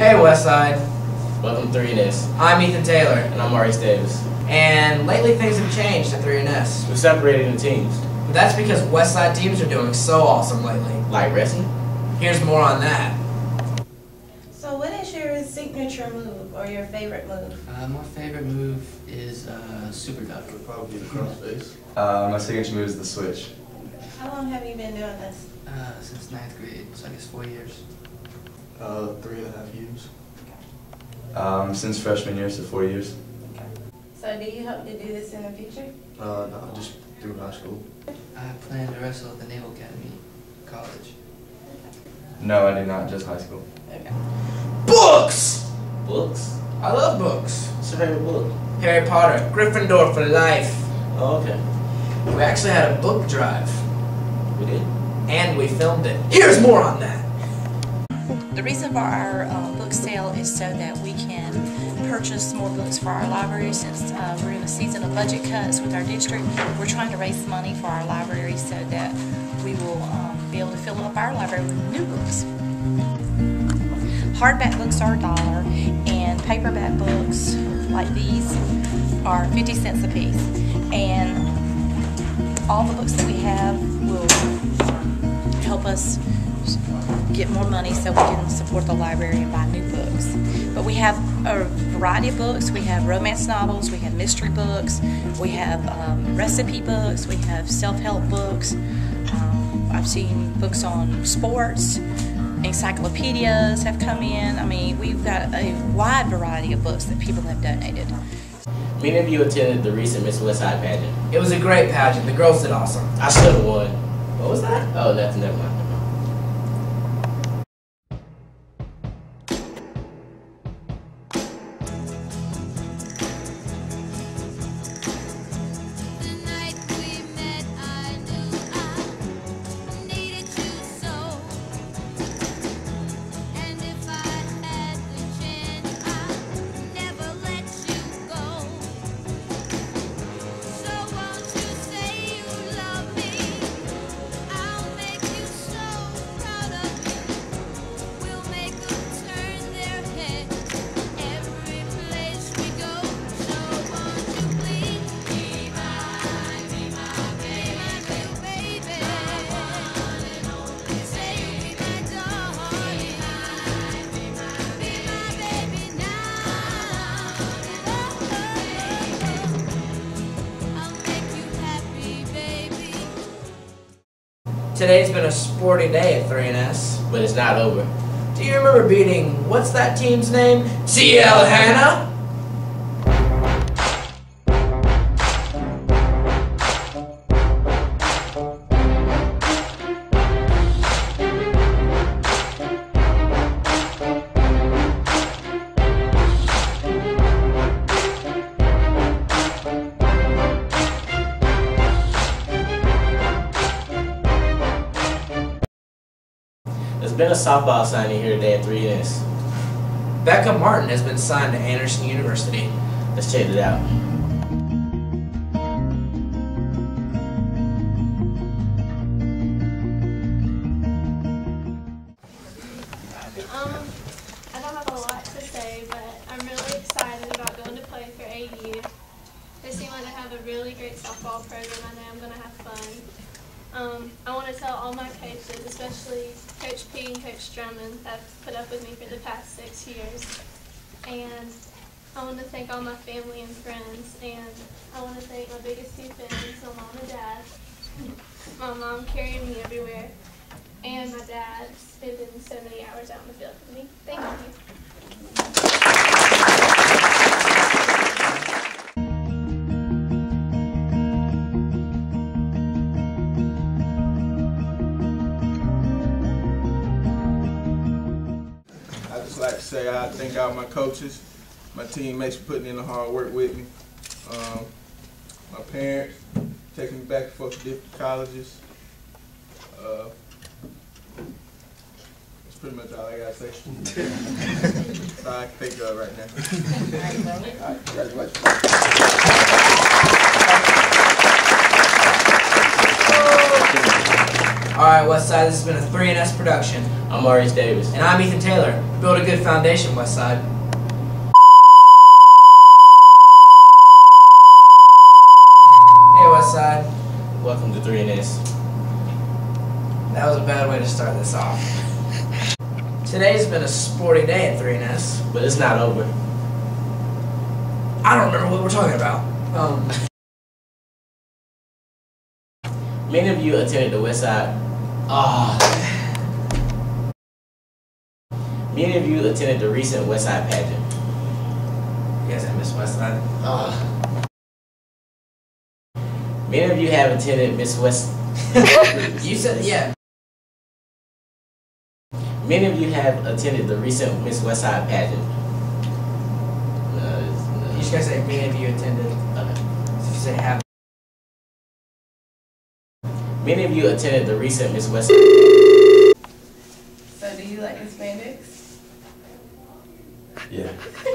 Hey Westside, Welcome to 3NS. I'm Ethan Taylor, And I'm Maurice Davis. and lately things have changed at 3NS. We separated in teams. But that's because Westside teams are doing so awesome lately. Like wrestling? Here's more on that. So what is your signature move or your favorite move? Uh, my favorite move is uh, super duck. Would probably be the crossface. Uh, my signature move is the switch. How long have you been doing this? Uh, since ninth grade, so I guess four years. Uh, three and a half years. Um, since freshman year, so four years. So do you hope to do this in the future? Uh, no, just through high school. I plan to wrestle at the Naval Academy College. No, I did not, just high school. Okay. Books! Books? I love books. What's your favorite book? Harry Potter, Gryffindor for life. Oh, okay. We actually had a book drive, We did. and we filmed it. Here's more on that. The reason for our uh, book sale is so that we can purchase more books for our library since uh, we're in a season of budget cuts with our district. We're trying to raise money for our library so that we will um, be able to fill up our library with new books. Hardback books are a dollar and paperback books like these are 50 cents a piece. And all the books that we have will help us get more money so we can support the library and buy new books. But we have a variety of books. We have romance novels, we have mystery books, we have um, recipe books, we have self-help books. Um, I've seen books on sports, encyclopedias have come in. I mean, we've got a wide variety of books that people have donated. Many of you attended the recent Miss Westside pageant. It was a great pageant. The girls did awesome. I should have won. What was that? Oh, that's never mind. Today's been a sporty day at 3NS. But it's not over. Do you remember beating, what's that team's name? TL Hanna? Been a softball signing here today at 3NS. Becca Martin has been signed to Anderson University. Let's check it out. Um, I don't have a lot to say, but I'm really excited about going to play for AU. They seem like they have a really great softball program. I know I'm going to have fun. Um, I want to tell all my coaches, especially Coach P and Coach Drummond, that have put up with me for the past six years. And I want to thank all my family and friends. And I want to thank my biggest two fans, my mom and dad. My mom carrying me everywhere and my dad spending so many hours out in the field with me. Thank you. I just like to say I thank all my coaches, my teammates for putting in the hard work with me, um, my parents taking me back and forth to different colleges. Uh, that's pretty much all I gotta say. That's all I can think of right now. All right, Alright, Westside, this has been a 3NS production. I'm Maurice Davis. And I'm Ethan Taylor. Build a good foundation, Westside. Hey, Westside. Welcome to 3NS. That was a bad way to start this off. Today's been a sporty day at 3NS. But it's not over. I don't remember what we're talking about. Um, Many of you attended the West Side. Ah. Many of you attended the recent West Side pageant. you guys have Miss Westside. Ah. Many of you have attended Miss West. You said, yeah. Many of you have attended the recent Miss West Side pageant. No, no. You just gotta say, many of you attended. Okay. So if you say have. Many of you attended the recent Miss West. So do you like Hispanics? Yeah.